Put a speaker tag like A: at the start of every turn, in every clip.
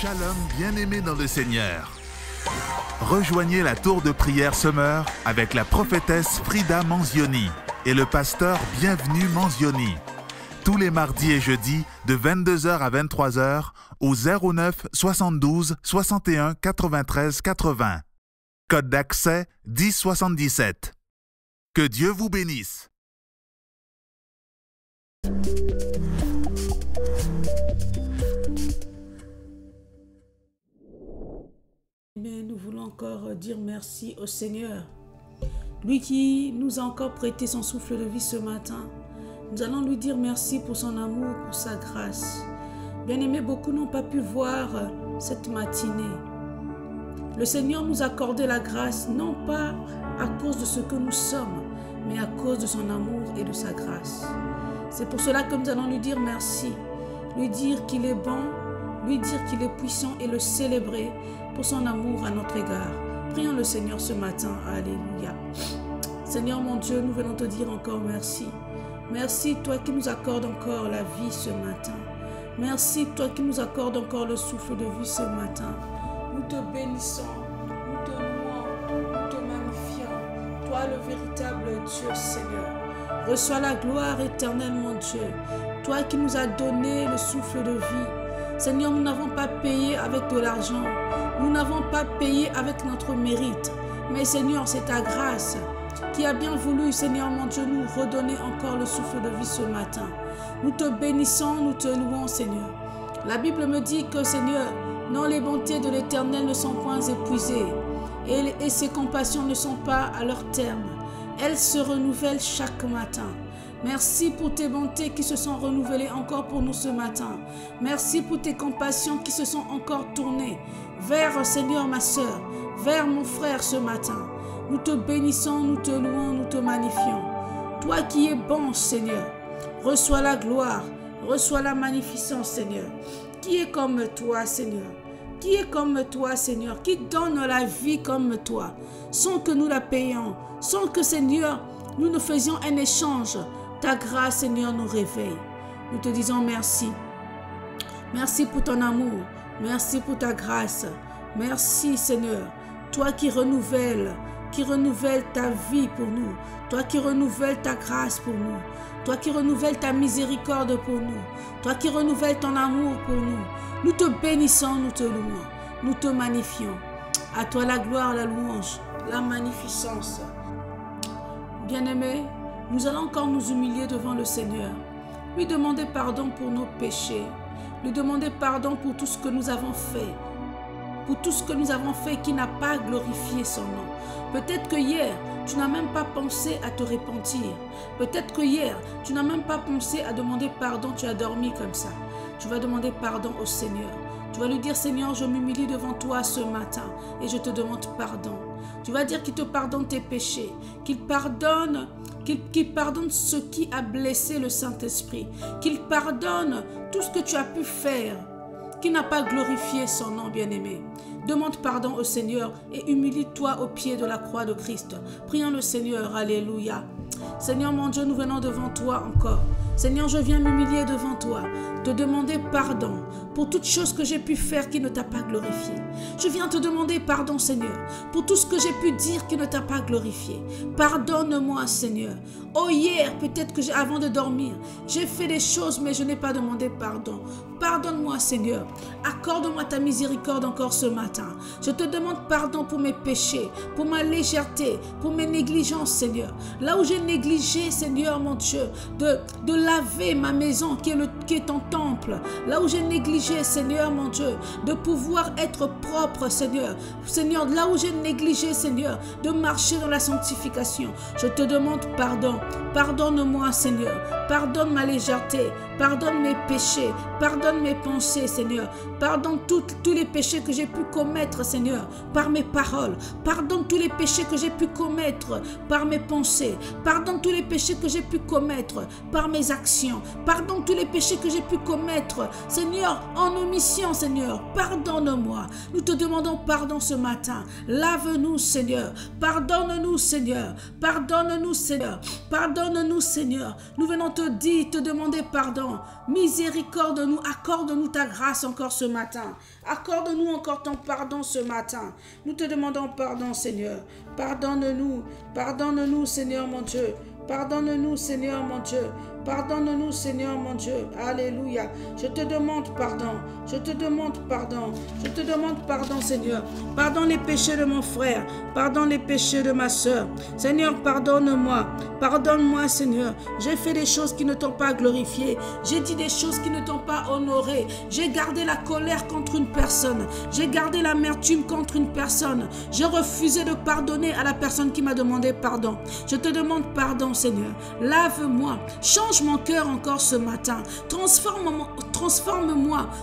A: Shalom bien-aimés dans le Seigneur. Rejoignez la tour de prière Summer avec la prophétesse Frida Manzioni et le pasteur Bienvenu Manzioni. Tous les mardis et jeudis de 22h à 23h au 09 72 61 93 80. Code d'accès 1077. Que Dieu vous bénisse.
B: Encore dire merci au Seigneur. Lui qui nous a encore prêté son souffle de vie ce matin. Nous allons lui dire merci pour son amour, pour sa grâce. Bien-aimés, beaucoup n'ont pas pu voir cette matinée. Le Seigneur nous a accordé la grâce, non pas à cause de ce que nous sommes, mais à cause de son amour et de sa grâce. C'est pour cela que nous allons lui dire merci, lui dire qu'il est bon, lui dire qu'il est puissant et le célébrer pour son amour à notre égard. Prions le Seigneur ce matin. Alléluia. Seigneur mon Dieu, nous venons te dire encore merci. Merci toi qui nous accordes encore la vie ce matin. Merci toi qui nous accordes encore le souffle de vie ce matin. Nous te bénissons, nous te louons, nous te magnifions. Toi le véritable Dieu Seigneur. Reçois la gloire éternelle mon Dieu. Toi qui nous as donné le souffle de vie. Seigneur, nous n'avons pas payé avec de l'argent. Nous n'avons pas payé avec notre mérite. Mais Seigneur, c'est ta grâce qui a bien voulu, Seigneur mon Dieu, nous redonner encore le souffle de vie ce matin. Nous te bénissons, nous te louons, Seigneur. La Bible me dit que, Seigneur, non, les bontés de l'Éternel ne sont point épuisées et, et ses compassions ne sont pas à leur terme. Elles se renouvellent chaque matin. Merci pour tes bontés qui se sont renouvelées encore pour nous ce matin. Merci pour tes compassions qui se sont encore tournées vers, Seigneur, ma soeur, vers mon frère ce matin. Nous te bénissons, nous te louons, nous te magnifions. Toi qui es bon, Seigneur, reçois la gloire, reçois la magnificence, Seigneur. Qui est comme toi, Seigneur? Qui est comme toi, Seigneur? Qui donne la vie comme toi, sans que nous la payions, sans que, Seigneur, nous ne faisions un échange. Ta grâce, Seigneur, nous réveille. Nous te disons merci. Merci pour ton amour. Merci pour ta grâce. Merci, Seigneur. Toi qui renouvelles, qui renouvelle ta vie pour nous. Toi qui renouvelles ta grâce pour nous. Toi qui renouvelles ta miséricorde pour nous. Toi qui renouvelles ton amour pour nous. Nous te bénissons, nous te louons. Nous te magnifions. À toi la gloire, la louange, la magnificence. Bien-aimés, nous allons encore nous humilier devant le Seigneur. Lui demander pardon pour nos péchés. Lui demander pardon pour tout ce que nous avons fait. Pour tout ce que nous avons fait qui n'a pas glorifié son nom. Peut-être que hier, tu n'as même pas pensé à te repentir. Peut-être que hier, tu n'as même pas pensé à demander pardon, tu as dormi comme ça. Tu vas demander pardon au Seigneur. Tu vas lui dire, Seigneur, je m'humilie devant toi ce matin et je te demande pardon. Tu vas dire qu'il te pardonne tes péchés, qu'il pardonne, qu'il pardonne ce qui a blessé le Saint-Esprit, qu'il pardonne tout ce que tu as pu faire qui n'a pas glorifié son nom bien-aimé. Demande pardon au Seigneur et humilie-toi au pied de la croix de Christ. Prions le Seigneur, Alléluia. Seigneur mon Dieu, nous venons devant toi encore. Seigneur, je viens m'humilier devant toi, te demander pardon pour toute chose que j'ai pu faire qui ne t'a pas glorifié. Je viens te demander pardon, Seigneur, pour tout ce que j'ai pu dire qui ne t'a pas glorifié. Pardonne-moi, Seigneur. Oh, hier, peut-être que avant de dormir, j'ai fait des choses, mais je n'ai pas demandé pardon. Pardonne-moi, Seigneur. Accorde-moi ta miséricorde encore ce matin. Je te demande pardon pour mes péchés, pour ma légèreté, pour mes négligences, Seigneur. Là où j'ai négligé, Seigneur, mon Dieu, de, de laver ma maison qui est, le, qui est ton temple. Là où j'ai négligé, Seigneur, mon Dieu, de pouvoir être propre, Seigneur. Seigneur, là où j'ai négligé, Seigneur, de marcher dans la sanctification. Je te demande pardon. Pardonne-moi, Seigneur. Pardonne ma légèreté. Pardonne mes péchés. Pardonne mes pensées, Seigneur. Pardonne tous les péchés que j'ai pu commettre, Seigneur, par mes paroles. Pardonne tous les péchés que j'ai pu commettre par mes pensées. Pardonne tous les péchés que j'ai pu commettre par mes actions. Pardonne tous les péchés que j'ai pu commettre. Seigneur, en omission, Seigneur, pardonne-moi. Nous te demandons pardon ce matin. Lave-nous, Seigneur. Pardonne-nous, Seigneur. Pardonne-nous, Seigneur. Pardonne-nous, Seigneur. Nous venons te dire, te demander pardon. Miséricorde-nous, accorde-nous ta grâce encore ce matin. Accorde-nous encore ton pardon ce matin. Nous te demandons pardon, Seigneur. Pardonne-nous, pardonne-nous, Seigneur mon Dieu. Pardonne-nous, Seigneur mon Dieu. Pardonne-nous, Seigneur mon Dieu. Alléluia. Je te demande pardon. Je te demande pardon. Je te demande pardon, Seigneur. Pardonne les péchés de mon frère. Pardonne les péchés de ma soeur. Seigneur, pardonne-moi. Pardonne-moi, Seigneur. J'ai fait des choses qui ne t'ont pas glorifié. J'ai dit des choses qui ne t'ont pas honoré. J'ai gardé la colère contre une personne. J'ai gardé l'amertume contre une personne. J'ai refusé de pardonner à la personne qui m'a demandé pardon. Je te demande pardon, Seigneur. Lave-moi. Change mon cœur encore ce matin. Transforme-moi transforme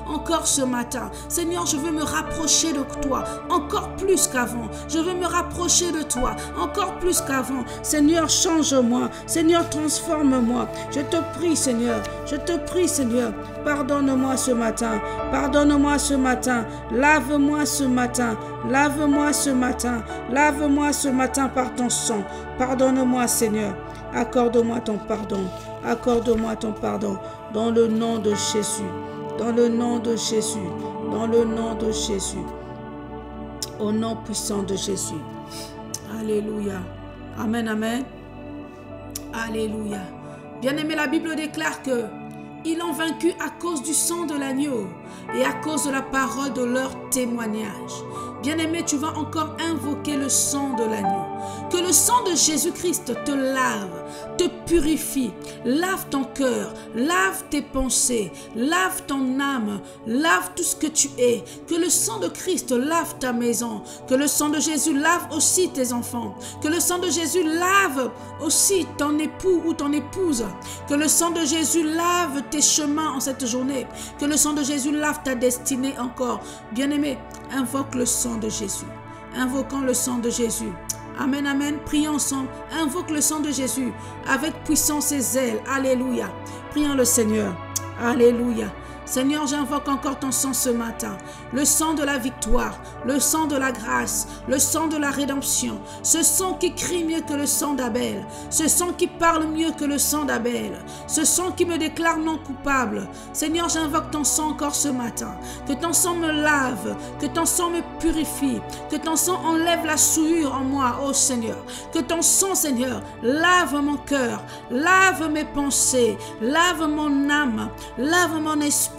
B: encore ce matin. Seigneur, je veux me rapprocher de toi encore plus qu'avant. Je veux me rapprocher de toi encore plus qu'avant. Seigneur, change-moi. Seigneur, transforme-moi. Je te prie, Seigneur. Je te prie, Seigneur. Pardonne-moi ce matin. Pardonne-moi ce matin. Lave-moi ce matin. Lave-moi ce matin. Lave-moi ce matin par ton sang. Pardonne-moi, Seigneur. Accorde-moi ton pardon. Accorde-moi ton pardon. Dans le nom de Jésus. Dans le nom de Jésus. Dans le nom de Jésus. Au nom puissant de Jésus. Alléluia. Amen, amen. Alléluia. Bien-aimé, la Bible déclare que ils vaincu à cause du sang de l'agneau et à cause de la parole de leur témoignage. Bien-aimé, tu vas encore invoquer le sang de l'agneau. Que le sang de Jésus-Christ te lave, te purifie, lave ton cœur, lave tes pensées, lave ton âme, lave tout ce que tu es. Que le sang de Christ lave ta maison, que le sang de Jésus lave aussi tes enfants, que le sang de Jésus lave aussi ton époux ou ton épouse, que le sang de Jésus lave tes chemins en cette journée, que le sang de Jésus lave ta destinée encore. Bien-aimé, invoque le sang de Jésus. Invoquons le sang de Jésus. Amen, amen. Prions ensemble. Invoque le sang de Jésus avec puissance et zèle. Alléluia. Prions le Seigneur. Alléluia. Seigneur, j'invoque encore ton sang ce matin. Le sang de la victoire, le sang de la grâce, le sang de la rédemption. Ce sang qui crie mieux que le sang d'Abel. Ce sang qui parle mieux que le sang d'Abel. Ce sang qui me déclare non coupable. Seigneur, j'invoque ton sang encore ce matin. Que ton sang me lave, que ton sang me purifie, que ton sang enlève la souillure en moi, ô Seigneur. Que ton sang, Seigneur, lave mon cœur, lave mes pensées, lave mon âme, lave mon esprit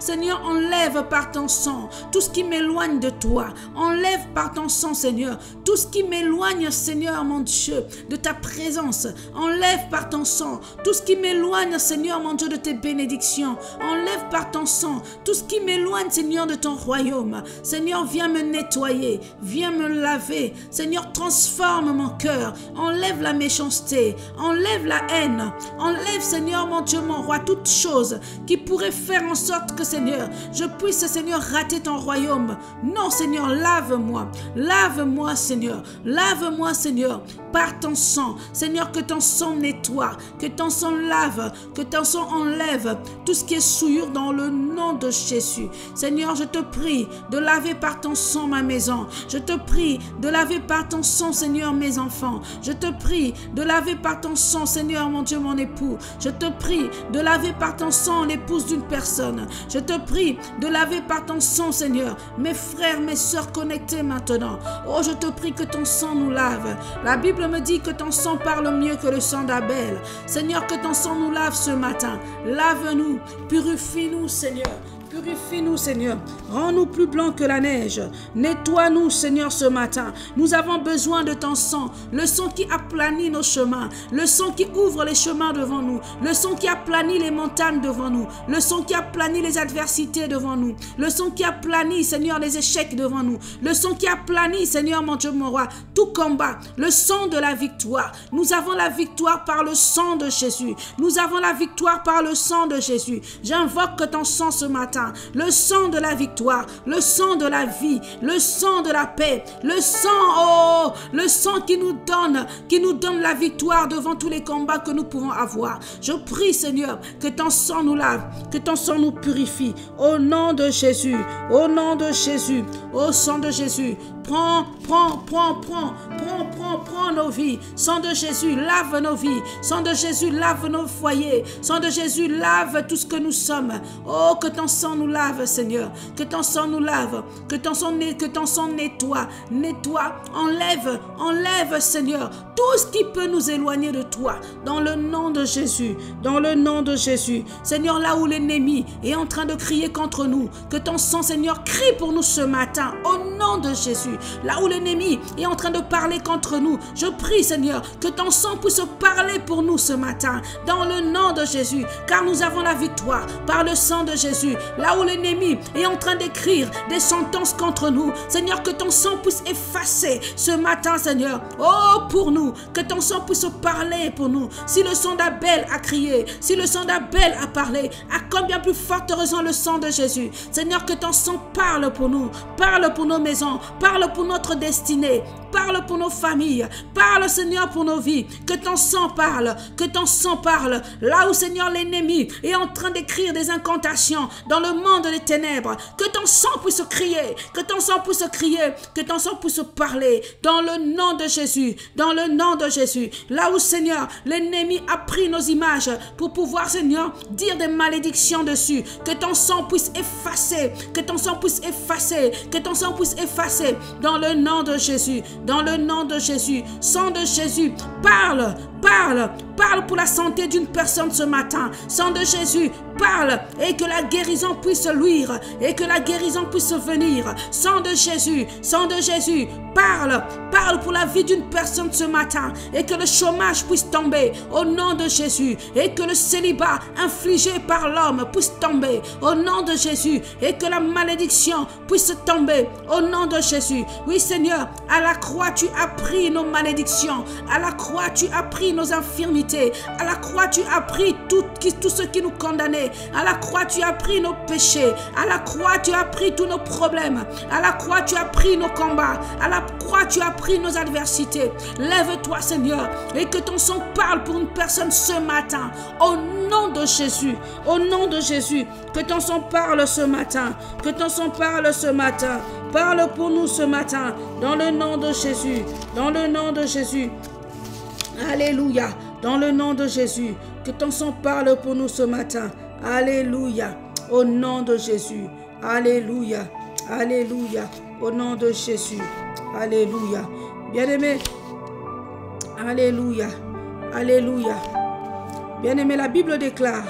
B: Seigneur, enlève par ton sang tout ce qui m'éloigne de toi. Enlève par ton sang, Seigneur, tout ce qui m'éloigne, Seigneur, mon Dieu, de ta présence. Enlève par ton sang tout ce qui m'éloigne, Seigneur, mon Dieu, de tes bénédictions. Enlève par ton sang tout ce qui m'éloigne, Seigneur, de ton royaume. Seigneur, viens me nettoyer, viens me laver. Seigneur, transforme mon cœur. Enlève la méchanceté, enlève la haine. Enlève, Seigneur, mon Dieu, mon roi, toutes choses qui pourraient faire sorte que, Seigneur, je puisse, Seigneur, rater ton royaume. Non, Seigneur, lave-moi. Lave-moi, Seigneur. Lave-moi, Seigneur, par ton sang. Seigneur, que ton sang nettoie, que ton sang lave, que ton sang enlève tout ce qui est souillure dans le nom de Jésus. Seigneur, je te prie de laver par ton sang ma maison. Je te prie de laver par ton sang, Seigneur, mes enfants. Je te prie de laver par ton sang, Seigneur, mon Dieu, mon époux. Je te prie de laver par ton sang l'épouse d'une personne je te prie de laver par ton sang, Seigneur, mes frères, mes soeurs connectés maintenant. Oh, je te prie que ton sang nous lave. La Bible me dit que ton sang parle mieux que le sang d'Abel. Seigneur, que ton sang nous lave ce matin. Lave-nous, purifie-nous, Seigneur. Purifie-nous, Seigneur. Rends-nous plus blancs que la neige. Nettoie-nous, Seigneur, ce matin. Nous avons besoin de ton sang. Le sang qui aplanit nos chemins. Le sang qui ouvre les chemins devant nous. Le sang qui aplanit les montagnes devant nous. Le sang qui aplanit les adversités devant nous. Le sang qui aplanit, Seigneur, les échecs devant nous. Le sang qui aplanit, Seigneur, mon Dieu, mon roi, tout combat. Le sang de la victoire. Nous avons la victoire par le sang de Jésus. Nous avons la victoire par le sang de Jésus. J'invoque ton sang ce matin Le sang de la victoire, le sang de la vie, le sang de la paix, le sang, oh, le sang qui nous donne, qui nous donne la victoire devant tous les combats que nous pouvons avoir. Je prie, Seigneur, que ton sang nous lave, que ton sang nous purifie. Au nom de Jésus, au nom de Jésus, au sang de Jésus, Prends, prends, prends, prends, prends, prends, prends nos vies. Sang de Jésus, lave nos vies. Sang de Jésus, lave nos foyers. Sang de Jésus, lave tout ce que nous sommes. Oh, que ton sang nous lave, Seigneur. Que ton sang nous lave. Que ton sang, que ton sang nettoie. Nettoie. Enlève, enlève, Seigneur, tout ce qui peut nous éloigner de toi. Dans le nom de Jésus. Dans le nom de Jésus. Seigneur, là où l'ennemi est en train de crier contre nous, que ton sang, Seigneur, crie pour nous ce matin. Au nom de Jésus. Là où l'ennemi est en train de parler contre nous, je prie Seigneur que ton sang puisse parler pour nous ce matin. Dans le nom de Jésus. Car nous avons la victoire par le sang de Jésus. Là où l'ennemi est en train d'écrire des sentences contre nous. Seigneur, que ton sang puisse effacer ce matin, Seigneur. Oh, pour nous. Que ton sang puisse parler pour nous. Si le sang d'Abel a crié, si le sang d'Abel a parlé, à combien plus forte raison le sang de Jésus. Seigneur, que ton sang parle pour nous. Parle pour nos maisons. Parle pour notre destinée. Parle pour nos familles. Parle, Seigneur, pour nos vies. Que ton sang parle. Que ton sang parle. Là où, Seigneur, l'ennemi est en train d'écrire des incantations dans le monde des ténèbres. Que ton sang puisse crier. Que ton sang puisse crier. Que ton sang puisse parler. Dans le nom de Jésus. Dans le nom de Jésus. Là où, Seigneur, l'ennemi a pris nos images pour pouvoir, Seigneur, dire des malédictions dessus. Que ton sang puisse effacer. Que ton sang puisse effacer. Que ton sang puisse effacer dans le nom de Jésus, dans le nom de Jésus, sang de Jésus, parle, parle, parle pour la santé d'une personne ce matin. Sang de Jésus, parle et que la guérison puisse luire et que la guérison puisse venir. Sang de Jésus, sang de Jésus, parle, parle pour la vie d'une personne ce matin et que le chômage puisse tomber au nom de Jésus et que le célibat infligé par l'homme puisse tomber au nom de Jésus et que la malédiction puisse tomber au nom de Jésus. Oui Seigneur, à la croix tu as pris nos malédictions, à la croix tu as pris nos infirmités, à la croix tu as pris tout, tout ce qui nous condamnait, à la croix tu as pris nos péchés, à la croix tu as pris tous nos problèmes, à la croix tu as pris nos combats, à la croix tu as pris nos adversités. Lève-toi Seigneur et que ton sang parle pour une personne ce matin. Au nom de Jésus, au nom de Jésus, que ton sang parle ce matin, que ton sang parle ce matin. Parle pour nous ce matin, dans le nom de Jésus, dans le nom de Jésus. Alléluia, dans le nom de Jésus, que ton sang parle pour nous ce matin. Alléluia, au nom de Jésus. Alléluia, Alléluia, au nom de Jésus. Alléluia. Bien-aimé, Alléluia, Alléluia. Bien-aimé, la Bible déclare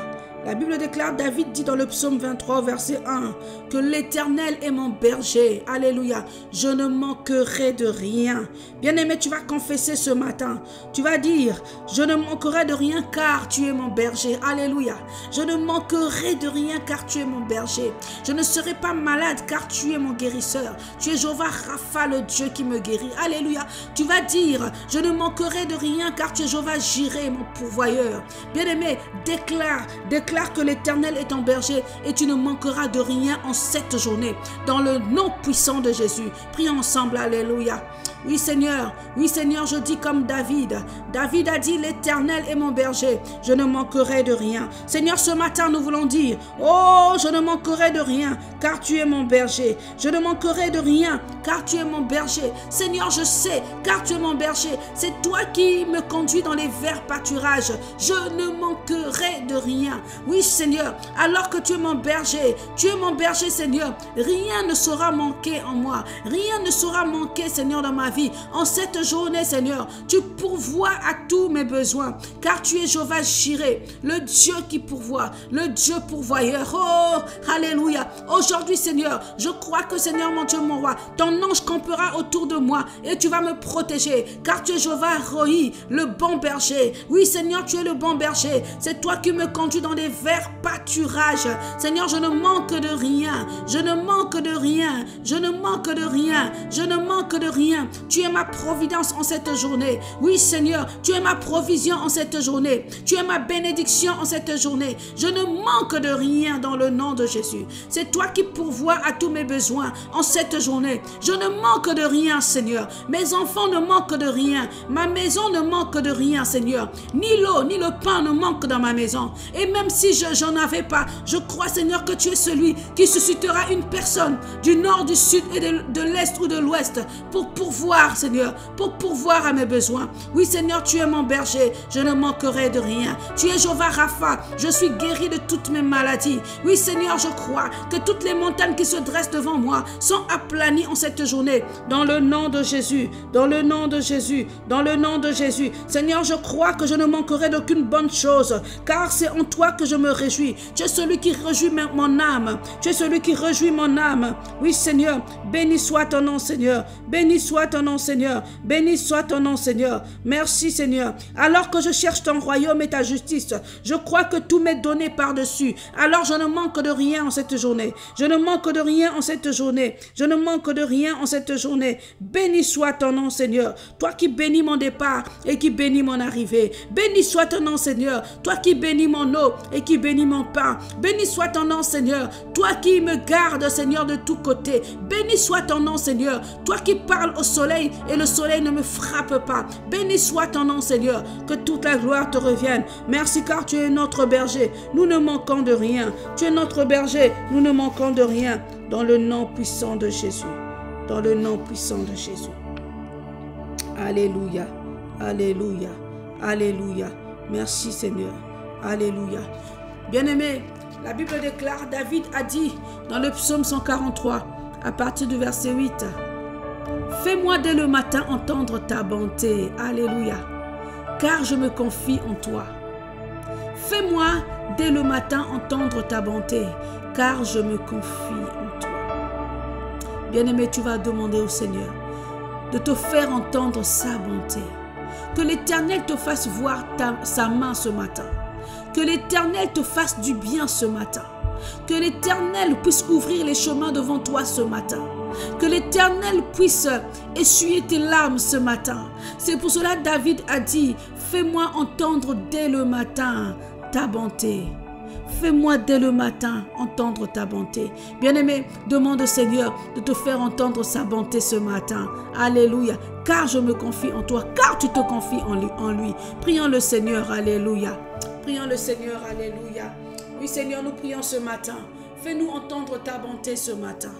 B: la Bible déclare, David dit dans le psaume 23, verset 1, l'Éternel est mon berger. Alléluia. Je ne manquerai de rien. Bien-aimé, tu vas confesser ce matin. Tu vas dire, je ne manquerai de rien car tu es mon berger. Alléluia. Je ne manquerai de rien car tu es mon berger. Je ne serai pas malade car tu es mon guérisseur. Tu es Jéhovah Rapha, le Dieu qui me guérit. Alléluia. Tu vas dire, je ne manquerai de rien car tu es Jéhovah Jiré, mon pourvoyeur. Bien-aimé, déclare, déclare que l'Éternel est ton berger et tu ne manqueras de rien en cette journée. Dans le nom puissant de Jésus. Prions ensemble. Alléluia. Oui Seigneur, oui Seigneur, je dis comme David. David a dit, l'Éternel est mon berger, je ne manquerai de rien. Seigneur, ce matin, nous voulons dire, oh, je ne manquerai de rien, car tu es mon berger. Je ne manquerai de rien, car tu es mon berger. Seigneur, je sais, car tu es mon berger. C'est toi qui me conduis dans les verts pâturages. Je ne manquerai de rien. Oui Seigneur, alors que tu es mon berger, tu es mon berger Seigneur, rien ne sera manqué en moi. Rien ne sera manqué Seigneur dans ma vie en cette journée, Seigneur, tu pourvois à tous mes besoins, car tu es Jéhovah Jiré, le Dieu qui pourvoit, le Dieu pourvoyeur. Oh, Alléluia. Aujourd'hui, Seigneur, je crois que, Seigneur, mon Dieu, mon roi, ton ange campera autour de moi et tu vas me protéger, car tu es Jéhovah Rohi, le bon berger. Oui, Seigneur, tu es le bon berger. C'est toi qui me conduis dans des verts pâturages. Seigneur, je ne manque de rien. Je ne manque de rien. Je ne manque de rien. Je ne manque de rien. Tu es ma providence en cette journée. Oui, Seigneur, tu es ma provision en cette journée. Tu es ma bénédiction en cette journée. Je ne manque de rien dans le nom de Jésus. C'est toi qui pourvois à tous mes besoins en cette journée. Je ne manque de rien, Seigneur. Mes enfants ne manquent de rien. Ma maison ne manque de rien, Seigneur. Ni l'eau, ni le pain ne manquent dans ma maison. Et même si je n'en avais pas, je crois, Seigneur, que tu es celui qui suscitera une personne du nord, du sud et de, l'est ou de l'ouest pour pourvoir, Seigneur, pour pourvoir à mes besoins. Oui, Seigneur, tu es mon berger. Je ne manquerai de rien. Tu es Jehovah Rapha. Je suis guéri de toutes mes maladies. Oui, Seigneur, je crois que toutes les montagnes qui se dressent devant moi sont aplanies en cette journée. Dans le nom de Jésus, dans le nom de Jésus, dans le nom de Jésus. Seigneur, je crois que je ne manquerai d'aucune bonne chose, car c'est en toi que je me réjouis. Tu es celui qui réjouit mon âme. Tu es celui qui réjouit mon âme. Oui, Seigneur, béni soit ton nom, Seigneur. Béni soit ton nom, Seigneur. Béni soit ton nom, Seigneur. Merci, Seigneur. Alors que je cherche ton royaume et ta justice, je crois que tout m'est donné par-dessus. Alors je ne manque de rien en cette journée. Je ne manque de rien en cette journée. Je ne manque de rien en cette journée. Béni soit ton nom, Seigneur. Toi qui bénis mon départ et qui bénis mon arrivée. Béni soit ton nom, Seigneur. Toi qui bénis mon eau et qui bénis mon pain. Béni soit ton nom, Seigneur. Toi qui me gardes, Seigneur, de tous côtés. Béni soit ton nom, Seigneur. Toi qui parles au soleil et le soleil ne me frappe pas. Béni soit ton nom, Seigneur. Que toute la gloire te revienne. Merci car tu es notre berger. Nous ne manquons de rien. Tu es notre berger. Nous ne manquons de rien. Dans le nom puissant de Jésus. Dans le nom puissant de Jésus. Alléluia. Alléluia. Alléluia. Merci Seigneur. Alléluia. Bien-aimé, la Bible déclare, David a dit dans le psaume 143, à partir du verset 8, Fais-moi dès le matin entendre ta bonté. Alléluia. Car je me confie en toi. Fais-moi dès le matin entendre ta bonté, car je me confie en toi. Bien-aimé, tu vas demander au Seigneur de te faire entendre sa bonté. Que l'Éternel te fasse voir sa main ce matin. Que l'Éternel te fasse du bien ce matin. Que l'Éternel puisse ouvrir les chemins devant toi ce matin. Que l'Éternel puisse essuyer tes larmes ce matin. C'est pour cela David a dit, fais-moi entendre dès le matin ta bonté. Fais-moi dès le matin entendre ta bonté. Bien-aimé, demande au Seigneur de te faire entendre sa bonté ce matin. Alléluia. Car je me confie en toi, car tu te confies en lui. En lui. Prions le Seigneur. Alléluia. Prions le Seigneur. Alléluia. Oui, Seigneur, nous prions ce matin. Fais-nous entendre ta bonté ce matin.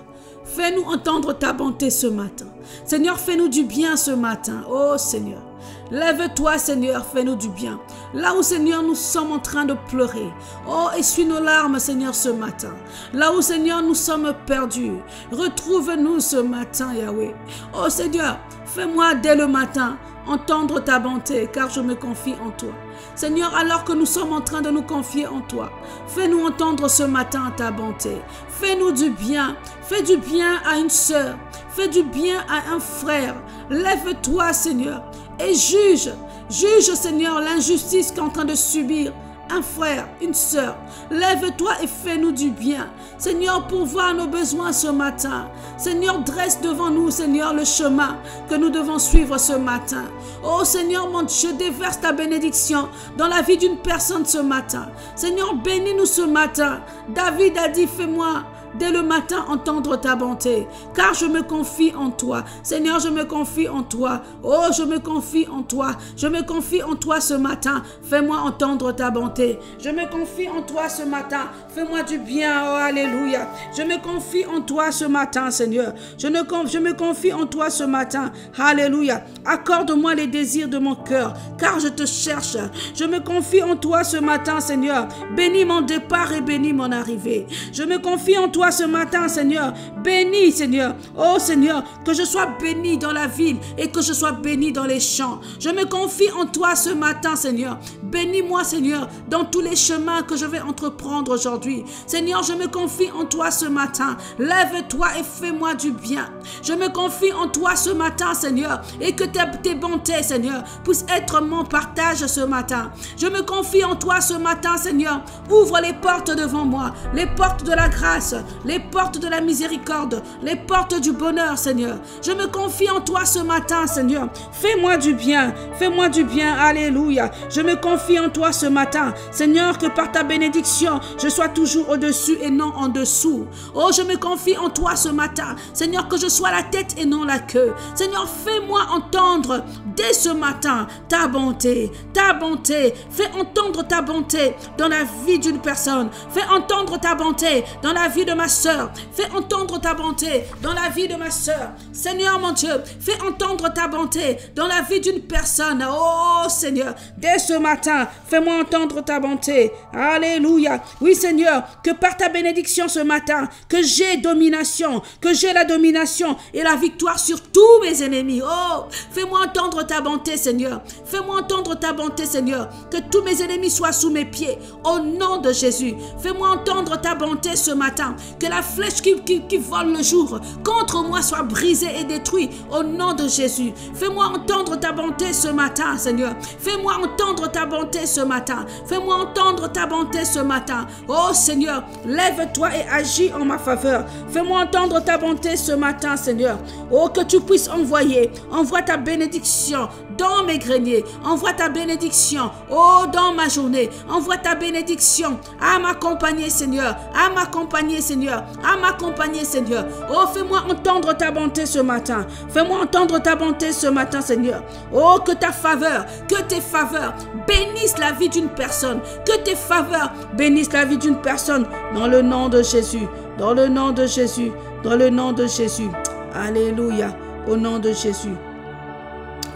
B: Fais-nous entendre ta bonté ce matin. Seigneur, fais-nous du bien ce matin. Oh Seigneur. Lève-toi, Seigneur, fais-nous du bien. Là où, Seigneur, nous sommes en train de pleurer. Oh, essuie nos larmes, Seigneur, ce matin. Là où, Seigneur, nous sommes perdus. Retrouve-nous ce matin, Yahweh. Oh, Seigneur, fais-moi dès le matin entendre ta bonté, car je me confie en toi. Seigneur, alors que nous sommes en train de nous confier en toi, fais-nous entendre ce matin ta bonté. Fais-nous du bien. Fais du bien à une sœur. Fais du bien à un frère. Lève-toi, Seigneur, et juge. Juge, Seigneur, l'injustice qu'est en train de subir un frère, une sœur. Lève-toi et fais-nous du bien. Seigneur, pour voir nos besoins ce matin. Seigneur, dresse devant nous, Seigneur, le chemin que nous devons suivre ce matin. Oh Seigneur, mon Dieu, déverse ta bénédiction dans la vie d'une personne ce matin. Seigneur, bénis-nous ce matin. David a dit, fais-moi dès le matin entendre ta bonté, car je me confie en toi. Seigneur, je me confie en toi. Oh, je me confie en toi. Je me confie en toi ce matin. Fais-moi entendre ta bonté. Je me confie en toi ce matin. Fais-moi du bien. Oh, alléluia. Je me confie en toi ce matin, Seigneur. Je, me confie en toi ce matin. Alléluia. Accorde-moi les désirs de mon cœur, car je te cherche. Je me confie en toi ce matin, Seigneur. Bénis mon départ et bénis mon arrivée. Je me confie en toi ce matin, Seigneur. Bénis, Seigneur. Oh, Seigneur, que je sois béni dans la ville et que je sois béni dans les champs. Je me confie en toi ce matin, Seigneur. Bénis-moi, Seigneur, dans tous les chemins que je vais entreprendre aujourd'hui. Seigneur, je me confie en toi ce matin. Lève-toi et fais-moi du bien. Je me confie en toi ce matin, Seigneur, et que tes bontés, Seigneur, puissent être mon partage ce matin. Je me confie en toi ce matin, Seigneur. Ouvre les portes devant moi, les portes de la grâce, les portes de la miséricorde, les portes du bonheur, Seigneur. Je me confie en toi ce matin, Seigneur. Fais-moi du bien, fais-moi du bien, Alléluia. Je me confie en toi ce matin, Seigneur, que par ta bénédiction, je sois toujours au-dessus et non en dessous. Oh, je me confie en toi ce matin, Seigneur, que je sois la tête et non la queue. Seigneur, fais-moi entendre dès ce matin ta bonté, ta bonté. Fais entendre ta bonté dans la vie d'une personne. Fais entendre ta bonté dans la vie de ma soeur. Fais entendre ta bonté dans la vie de ma soeur. Seigneur mon Dieu, fais entendre ta bonté dans la vie d'une personne. Oh Seigneur, dès ce matin, fais-moi entendre ta bonté. Alléluia. Oui Seigneur, que par ta bénédiction ce matin, que j'ai domination, que j'ai la domination et la victoire sur tous mes ennemis. Oh, fais-moi entendre ta bonté Seigneur. Fais-moi entendre ta bonté Seigneur. Que tous mes ennemis soient sous mes pieds. Au nom de Jésus. Fais-moi entendre ta bonté ce matin. Que la flèche qui, vole le jour contre moi soit brisée et détruite. Au nom de Jésus. Fais-moi entendre ta bonté ce matin Seigneur. Fais-moi entendre ta bonté ce matin. Fais-moi entendre ta bonté ce matin. Oh Seigneur, lève-toi et agis en ma faveur. Fais-moi entendre ta bonté ce matin, Seigneur. Oh, que tu puisses envoyer. Envoie ta bénédiction dans mes greniers. Envoie ta bénédiction. Oh, dans ma journée. Envoie ta bénédiction à m'accompagner, Seigneur. À m'accompagner, Seigneur. À m'accompagner, Seigneur. Oh, fais-moi entendre ta bonté ce matin. Fais-moi entendre ta bonté ce matin, Seigneur. Oh, que ta faveur, que tes faveurs bénissent la vie d'une personne. Que tes faveurs bénissent la vie d'une personne. Dans le nom de Jésus. Dans le nom de Jésus. Dans le nom de Jésus. Alléluia. Au nom de Jésus.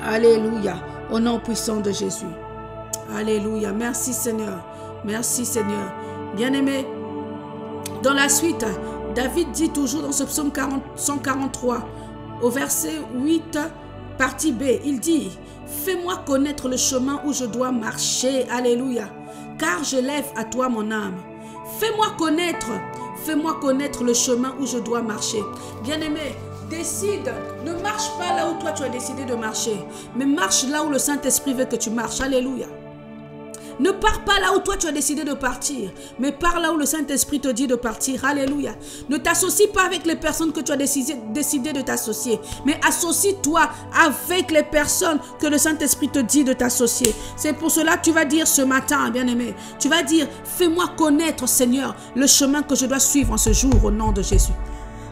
B: Alléluia. Au nom puissant de Jésus. Alléluia. Merci Seigneur. Merci Seigneur. Bien-aimé, dans la suite, David dit toujours dans ce psaume 143, au verset 8, partie B, il dit, Fais-moi connaître le chemin où je dois marcher. Alléluia. Car je lève à toi mon âme. Fais-moi connaître, fais-moi connaître le chemin où je dois marcher. Bien-aimé, décide, ne marche pas là où toi tu as décidé de marcher, mais marche là où le Saint-Esprit veut que tu marches. Alléluia. Ne pars pas là où toi tu as décidé de partir, mais pars là où le Saint-Esprit te dit de partir. Alléluia. Ne t'associe pas avec les personnes que tu as décidé, décidé de t'associer, mais associe-toi avec les personnes que le Saint-Esprit te dit de t'associer. C'est pour cela que tu vas dire ce matin, bien-aimé, tu vas dire, fais-moi connaître, Seigneur, le chemin que je dois suivre en ce jour au nom de Jésus.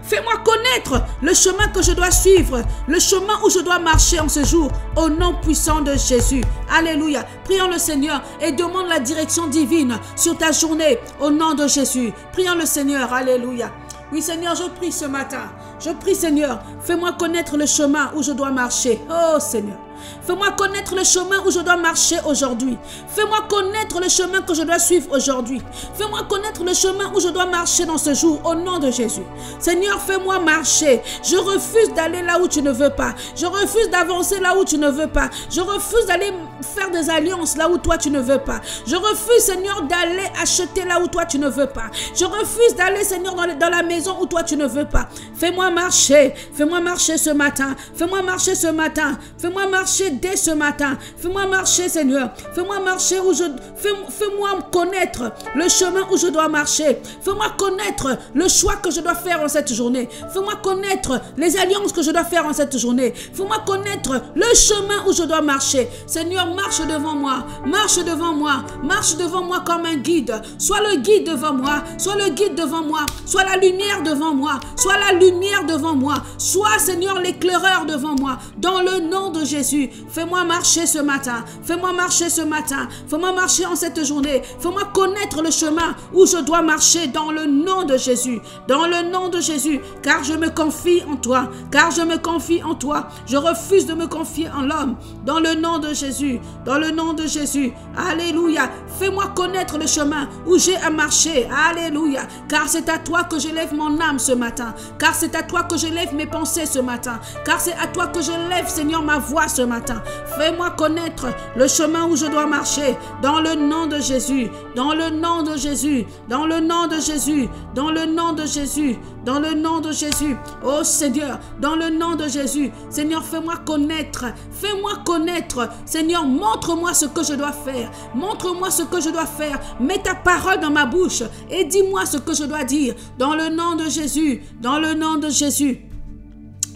B: Fais-moi connaître le chemin que je dois suivre, le chemin où je dois marcher en ce jour, au nom puissant de Jésus. Alléluia. Prions le Seigneur et demande la direction divine sur ta journée, au nom de Jésus. Prions le Seigneur. Alléluia. Oui, Seigneur, je prie ce matin. Je prie, Seigneur, fais-moi connaître le chemin où je dois marcher. Oh, Seigneur. Fais-moi connaître le chemin où je dois marcher aujourd'hui. Fais-moi connaître le chemin que je dois suivre aujourd'hui. Fais-moi connaître le chemin où je dois marcher dans ce jour au nom de Jésus. Seigneur, fais-moi marcher. Je refuse d'aller là où tu ne veux pas. Je refuse d'avancer là où tu ne veux pas. Je refuse d'aller faire des alliances là où toi tu ne veux pas. Je refuse, Seigneur, d'aller acheter là où toi tu ne veux pas. Je refuse d'aller, Seigneur, dans, la maison où toi tu ne veux pas. Fais-moi marcher. Fais-moi marcher ce matin. Fais-moi marcher ce matin. Fais-moi marcher dès ce matin. Fais-moi marcher, Seigneur. Fais-moi marcher où je. Fais-moi connaître le chemin où je dois marcher. Fais-moi connaître le choix que je dois faire en cette journée. Fais-moi connaître les alliances que je dois faire en cette journée. Fais-moi connaître le chemin où je dois marcher. Seigneur, marche devant moi. Marche devant moi. Marche devant moi comme un guide. Sois le guide devant moi. Sois le guide devant moi. Sois la lumière devant moi. Sois la lumière devant moi. Sois, Seigneur, l'éclaireur devant moi. Dans le nom de Jésus. Fais-moi marcher ce matin. Fais-moi marcher ce matin. Fais-moi marcher en cette journée. Fais-moi connaître le chemin où je dois marcher dans le nom de Jésus. Dans le nom de Jésus. Car je me confie en toi. Car je me confie en toi. Je refuse de me confier en l'homme. Dans le nom de Jésus. Dans le nom de Jésus. Alléluia. Fais-moi connaître le chemin où j'ai à marcher. Alléluia. Car c'est à toi que j'élève mon âme ce matin. Car c'est à toi que j'élève mes pensées ce matin. Car c'est à toi que je lève, Seigneur, ma voix ce matin. Fais-moi connaître le chemin où je dois marcher. Dans le nom de Jésus. Dans le nom de Jésus. Dans le nom de Jésus. Dans le nom de Jésus. Dans le nom de Jésus. Oh Seigneur, dans le nom de Jésus. Seigneur, fais-moi connaître. Fais-moi connaître. Seigneur, montre-moi ce que je dois faire. Montre-moi ce que je dois faire. Mets ta parole dans ma bouche et dis-moi ce que je dois dire. Dans le nom de Jésus. Dans le nom de Jésus.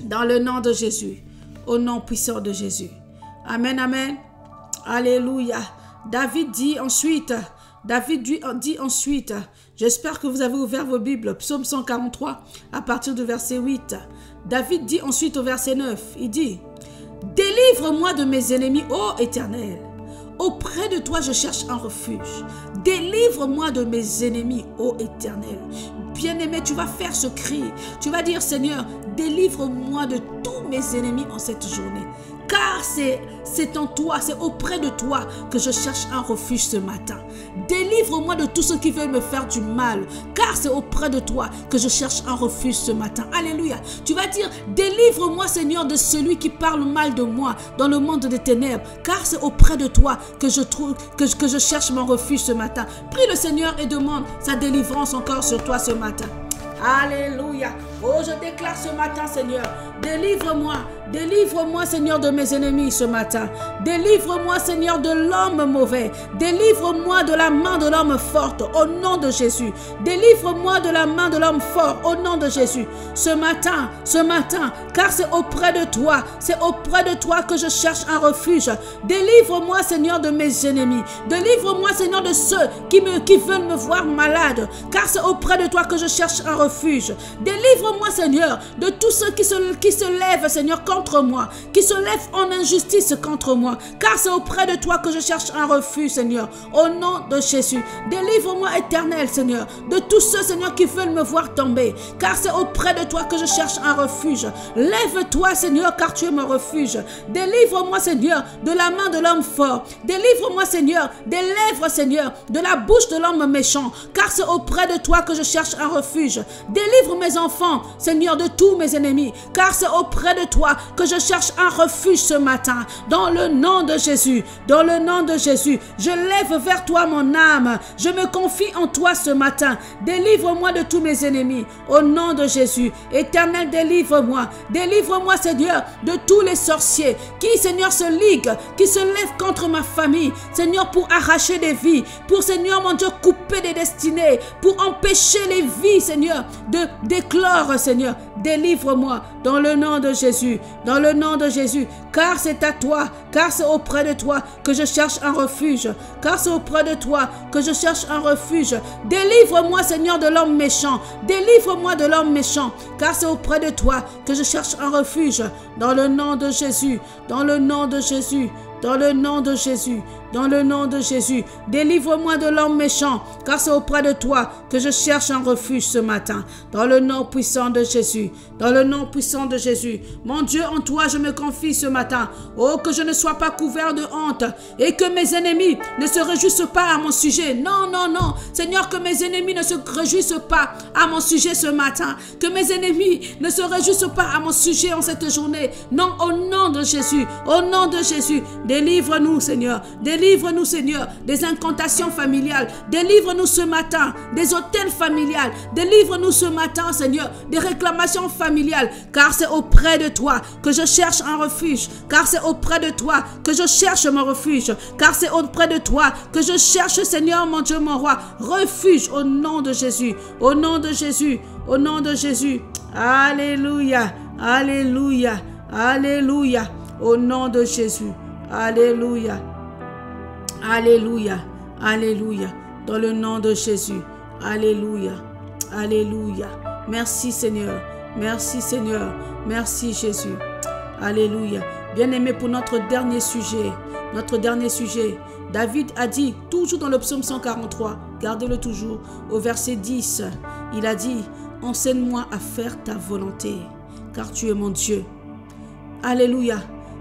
B: Dans le nom de Jésus. Au nom puissant de Jésus. Amen, amen. Alléluia. David dit ensuite, David dit ensuite, j'espère que vous avez ouvert vos Bibles, psaume 143, à partir du verset 8. David dit ensuite au verset 9, il dit, Délivre-moi de mes ennemis, ô Éternel. Auprès de toi, je cherche un refuge. Délivre-moi de mes ennemis, ô Éternel. Bien-aimé, tu vas faire ce cri. Tu vas dire, Seigneur, délivre-moi de tous mes ennemis en cette journée car c'est en toi, c'est auprès de toi que je cherche un refuge ce matin. Délivre-moi de tous ceux qui veulent me faire du mal, car c'est auprès de toi que je cherche un refuge ce matin. Alléluia. Tu vas dire, délivre-moi Seigneur de celui qui parle mal de moi dans le monde des ténèbres, car c'est auprès de toi que je que je cherche mon refuge ce matin. Prie le Seigneur et demande sa délivrance encore sur toi ce matin. Alléluia. Oh, je déclare ce matin, Seigneur, délivre-moi Délivre-moi, Seigneur, de mes ennemis ce matin. Délivre-moi, Seigneur, de l'homme mauvais. Délivre-moi de la main de l'homme forte au nom de Jésus. Délivre-moi de la main de l'homme fort au nom de Jésus. Ce matin, ce matin, car c'est auprès de toi, c'est auprès de toi que je cherche un refuge. Délivre-moi, Seigneur, de mes ennemis. Délivre-moi, Seigneur, de ceux qui, veulent me voir malade, car c'est auprès de toi que je cherche un refuge. Délivre-moi, Seigneur, de tous ceux qui se, qui se lèvent, Seigneur, comme moi, qui se lève en injustice contre moi, car c'est auprès de toi que je cherche un refuge, Seigneur, au nom de Jésus. Délivre-moi, éternel, Seigneur, de tous ceux, Seigneur, qui veulent me voir tomber, car c'est auprès de toi que je cherche un refuge. Lève-toi, Seigneur, car tu es mon refuge. Délivre-moi, Seigneur, de la main de l'homme fort. Délivre-moi, Seigneur, des lèvres, Seigneur, de la bouche de l'homme méchant, car c'est auprès de toi que je cherche un refuge. Délivre mes enfants, Seigneur, de tous mes ennemis, car c'est auprès de toi que je cherche un refuge ce matin. Dans le nom de Jésus, dans le nom de Jésus, je lève vers toi mon âme. Je me confie en toi ce matin. Délivre-moi de tous mes ennemis. Au nom de Jésus, éternel, délivre-moi. Délivre-moi, Seigneur, de tous les sorciers qui, Seigneur, se liguent, qui se lèvent contre ma famille. Seigneur, pour arracher des vies, pour, Seigneur, mon Dieu, couper des destinées, pour empêcher les vies, Seigneur, de d'éclore, Seigneur. Délivre-moi dans le nom de Jésus dans le nom de Jésus, car c'est à toi, car c'est auprès de toi que je cherche un refuge, car c'est auprès de toi que je cherche un refuge. Délivre-moi, Seigneur, de l'homme méchant, délivre-moi de l'homme méchant, car c'est auprès de toi que je cherche un refuge, dans le nom de Jésus, dans le nom de Jésus, dans le nom de Jésus, dans le nom de Jésus. Délivre-moi de l'homme méchant, car c'est auprès de toi que je cherche un refuge ce matin. Dans le nom puissant de Jésus, dans le nom puissant de Jésus. Mon Dieu, en toi je me confie ce matin. Oh, que je ne sois pas couvert de honte et que mes ennemis ne se réjouissent pas à mon sujet. Non, non, non. Seigneur, que mes ennemis ne se réjouissent pas à mon sujet ce matin. Que mes ennemis ne se réjouissent pas à mon sujet en cette journée. Non, au nom de Jésus, au nom de Jésus, délivre-nous, Seigneur. Délivre-nous, Seigneur, des incantations familiales. Délivre-nous ce matin des hôtels familiales. Délivre-nous ce matin, Seigneur, des réclamations familiales. Car c'est auprès de toi que je cherche un refuge. Car c'est auprès de toi que je cherche mon refuge. Car c'est auprès de toi que je cherche, Seigneur, mon Dieu, mon roi, refuge au nom de Jésus. Au nom de Jésus. Au nom de Jésus. Alléluia. Alléluia. Alléluia. Au nom de Jésus. Alléluia. Alléluia. Alléluia. Dans le nom de Jésus. Alléluia. Alléluia. Merci Seigneur. Merci Seigneur. Merci Jésus. Alléluia. Bien-aimé pour notre dernier sujet. Notre dernier sujet. David a dit, toujours dans le psaume 143, gardez-le toujours, au verset 10, il a dit, enseigne-moi à faire ta volonté, car tu es mon Dieu. Alléluia.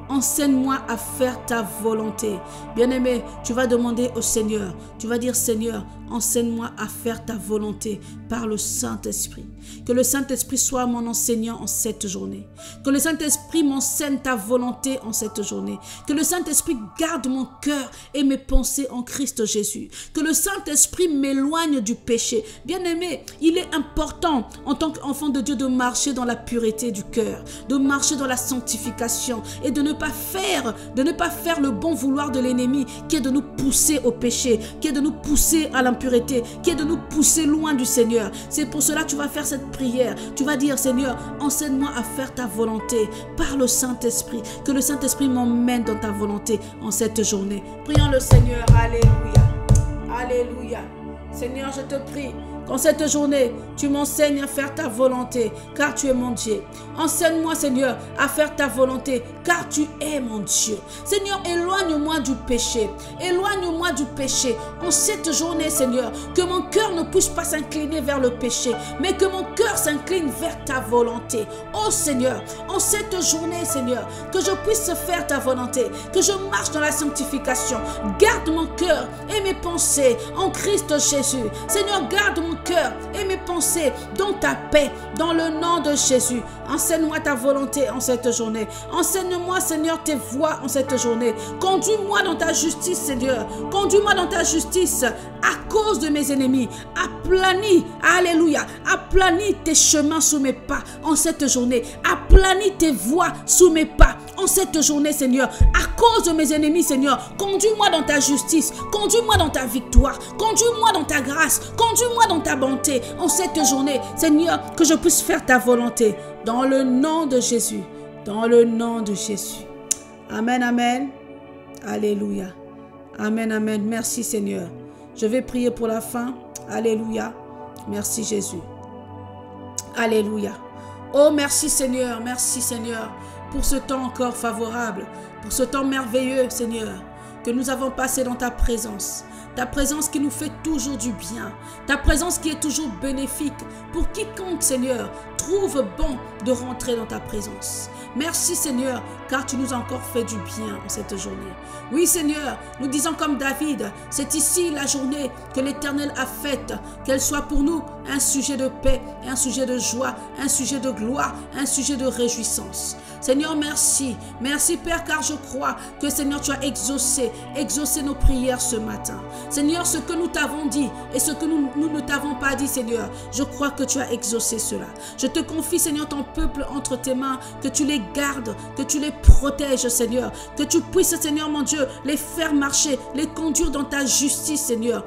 B: Enseigne-moi à faire ta volonté. Bien-aimé, tu vas demander au Seigneur, tu vas dire Seigneur, enseigne-moi à faire ta volonté par le Saint-Esprit. Que le Saint-Esprit soit mon enseignant en cette journée. Que le Saint-Esprit m'enseigne ta volonté en cette journée. Que le Saint-Esprit garde mon cœur et mes pensées en Christ Jésus. Que le Saint-Esprit m'éloigne du péché. Bien-aimé, il est important en tant qu'enfant de Dieu de marcher dans la pureté du cœur, de marcher dans la sanctification et de ne pas faire, de ne pas faire le bon vouloir de l'ennemi qui est de nous pousser au péché, qui est de nous pousser à l'impureté, qui est de nous pousser loin du Seigneur. C'est pour cela que tu vas faire cette prière. Tu vas dire, Seigneur, enseigne-moi à faire ta volonté par le Saint-Esprit. Que le Saint-Esprit m'emmène dans ta volonté en cette journée. Prions le Seigneur. Alléluia. Alléluia. Seigneur, je te prie qu'en cette journée, tu m'enseignes à faire ta volonté, car tu es mon Dieu. Enseigne-moi, Seigneur, à faire ta volonté, car tu es mon Dieu. Seigneur, éloigne-moi du péché. Éloigne-moi du péché. En cette journée, Seigneur, que mon cœur ne puisse pas s'incliner vers le péché, mais que mon cœur s'incline vers ta volonté. Oh Seigneur, en cette journée, Seigneur, que je puisse faire ta volonté, que je marche dans la sanctification. Garde mon cœur et mes pensées en Christ Jésus. Seigneur, garde mon cœur et mes pensées dans ta paix, dans le nom de Jésus. Enseigne-moi ta volonté en cette journée. Enseigne-moi, Seigneur, tes voies en cette journée. Conduis-moi dans ta justice, Seigneur. Conduis-moi dans ta justice à cause de mes ennemis. Aplanis, Alléluia, aplanis tes chemins sous mes pas en cette journée. Aplanis tes voies sous mes pas en cette journée, Seigneur. À cause de mes ennemis, Seigneur, conduis-moi dans ta justice. Conduis-moi dans ta victoire. Conduis-moi dans ta grâce. Conduis-moi dans ta bonté en cette journée, Seigneur, que je puisse faire ta volonté. Dans le nom de Jésus. Dans le nom de Jésus. Amen, amen. Alléluia. Amen, amen. Merci Seigneur. Je vais prier pour la fin. Alléluia. Merci Jésus. Alléluia. Oh, merci Seigneur. Merci Seigneur pour ce temps encore favorable, pour ce temps merveilleux Seigneur que nous avons passé dans ta présence. Ta présence qui nous fait toujours du bien. Ta présence qui est toujours bénéfique pour quiconque, Seigneur, trouve bon de rentrer dans ta présence. Merci Seigneur, car tu nous as encore fait du bien en cette journée. Oui Seigneur, nous disons comme David, c'est ici la journée que l'Éternel a faite, qu'elle soit pour nous un sujet de paix, un sujet de joie, un sujet de gloire, un sujet de réjouissance. Seigneur, merci. Merci Père, car je crois que Seigneur, tu as exaucé, exaucé nos prières ce matin. Seigneur, ce que nous t'avons dit et ce que nous, ne t'avons pas dit, Seigneur, je crois que tu as exaucé cela. Je te confie, Seigneur, ton peuple entre tes mains, que tu les gardes, que tu les protèges, Seigneur. Que tu puisses, Seigneur mon Dieu, les faire marcher, les conduire dans ta justice, Seigneur.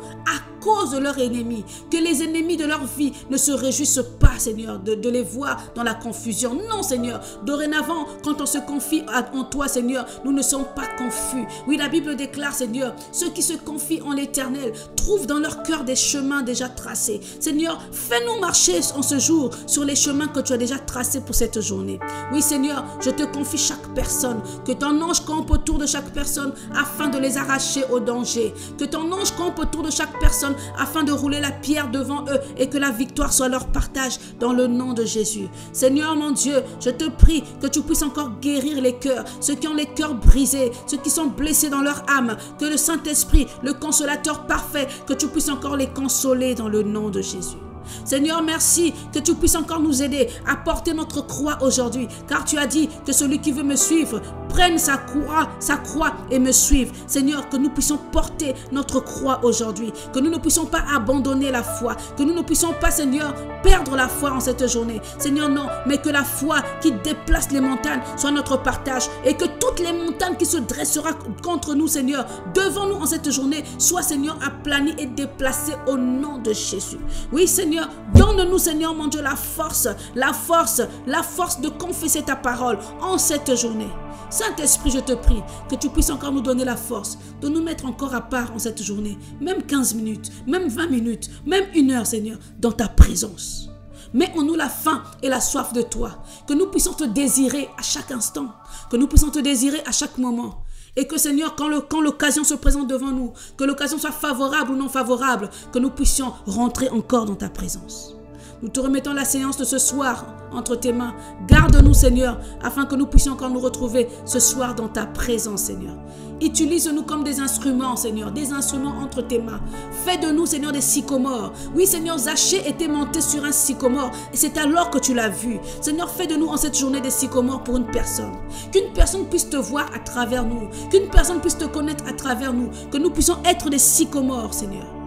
B: Cause de leurs ennemis. Que les ennemis de leur vie ne se réjouissent pas, Seigneur, de, de les voir dans la confusion. Non, Seigneur. Dorénavant, quand on se confie en toi, Seigneur, nous ne sommes pas confus. Oui, la Bible déclare, Seigneur, ceux qui se confient en l'éternel trouvent dans leur cœur des chemins déjà tracés. Seigneur, fais-nous marcher en ce jour sur les chemins que tu as déjà tracés pour cette journée. Oui, Seigneur, je te confie chaque personne. Que ton ange campe autour de chaque personne afin de les arracher au danger. Que ton ange campe autour de chaque personne afin de rouler la pierre devant eux et que la victoire soit leur partage dans le nom de Jésus. Seigneur mon Dieu, je te prie que tu puisses encore guérir les cœurs, ceux qui ont les cœurs brisés, ceux qui sont blessés dans leur âme, que le Saint-Esprit, le consolateur parfait, que tu puisses encore les consoler dans le nom de Jésus. Seigneur, merci que tu puisses encore nous aider à porter notre croix aujourd'hui, car tu as dit que celui qui veut me suivre prenne sa croix, sa croix et me suive. Seigneur, que nous puissions porter notre croix aujourd'hui, que nous ne puissions pas abandonner la foi, que nous ne puissions pas, Seigneur, perdre la foi en cette journée. Seigneur, non, mais que la foi qui déplace les montagnes soit notre partage et que toutes les montagnes qui se dresseront contre nous, Seigneur, devant nous en cette journée, soient, Seigneur, aplanies et déplacées au nom de Jésus. Oui, Seigneur, donne-nous, Seigneur, mon Dieu, la force, la force, la force de confesser ta parole en cette journée. Saint-Esprit, je te prie que tu puisses encore nous donner la force de nous mettre encore à part en cette journée, même 15 minutes, même 20 minutes, même une heure, Seigneur, dans ta présence. Mets en nous la faim et la soif de toi, que nous puissions te désirer à chaque instant, que nous puissions te désirer à chaque moment. Et que Seigneur, quand l'occasion se présente devant nous, que l'occasion soit favorable ou non favorable, que nous puissions rentrer encore dans ta présence. Nous te remettons la séance de ce soir entre tes mains. Garde-nous, Seigneur, afin que nous puissions encore nous retrouver ce soir dans ta présence, Seigneur. Utilise-nous comme des instruments, Seigneur, des instruments entre tes mains. Fais de nous, Seigneur, des sycomores. Oui, Seigneur, Zachée était monté sur un sycomore et c'est alors que tu l'as vu. Seigneur, fais de nous en cette journée des sycomores pour une personne. Qu'une personne puisse te voir à travers nous. Qu'une personne puisse te connaître à travers nous. Que nous puissions être des sycomores, Seigneur.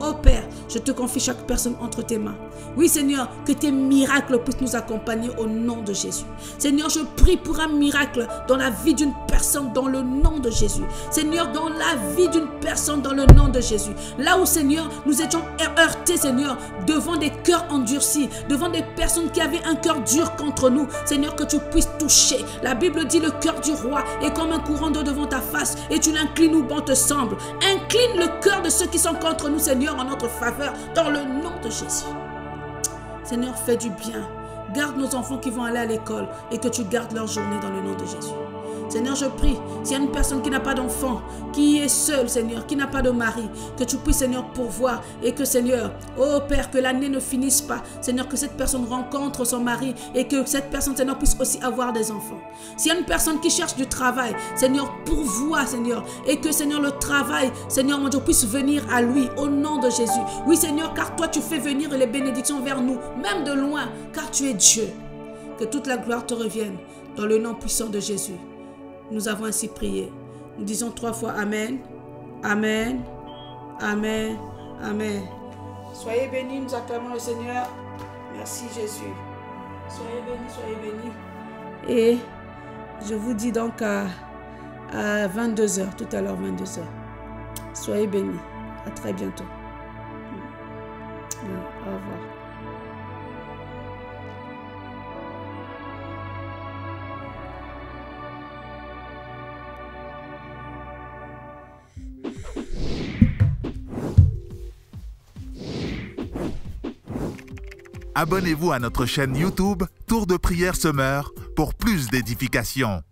B: Oh Père, je te confie chaque personne entre tes mains. Oui Seigneur, que tes miracles puissent nous accompagner au nom de Jésus. Seigneur, je prie pour un miracle dans la vie d'une personne dans le nom de Jésus. Seigneur, dans la vie d'une personne dans le nom de Jésus. Là où Seigneur, nous étions heurtés Seigneur, devant des cœurs endurcis, devant des personnes qui avaient un cœur dur contre nous. Seigneur, que tu puisses toucher. La Bible dit le cœur du roi est comme un courant d'eau devant ta face et tu l'inclines où bon te semble. Incline le cœur de ceux qui sont contre nous Seigneur en notre faveur dans le nom de Jésus. Seigneur, fais du bien. Garde nos enfants qui vont aller à l'école et que tu gardes leur journée dans le nom de Jésus. Seigneur, je prie, s'il y a une personne qui n'a pas d'enfant, qui est seule, Seigneur, qui n'a pas de mari, que tu puisses, Seigneur, pourvoir et que, Seigneur, oh Père, que l'année ne finisse pas. Seigneur, que cette personne rencontre son mari et que cette personne, Seigneur, puisse aussi avoir des enfants. S'il y a une personne qui cherche du travail, Seigneur, pourvois, Seigneur, et que, Seigneur, le travail, Seigneur, mon Dieu, puisse venir à lui au nom de Jésus. Oui, Seigneur, car toi, tu fais venir les bénédictions vers nous, même de loin, car tu es Dieu. Que toute la gloire te revienne dans le nom puissant de Jésus. Nous avons ainsi prié. Nous disons trois fois Amen. Amen. Amen. Amen. Soyez bénis, nous acclamons le Seigneur. Merci Jésus. Soyez bénis, soyez bénis. Et je vous dis donc à, 22h, tout à l'heure 22h. Soyez bénis. À très bientôt.
A: Abonnez-vous à notre chaîne YouTube Tour de prière Semeur pour plus d'édifications.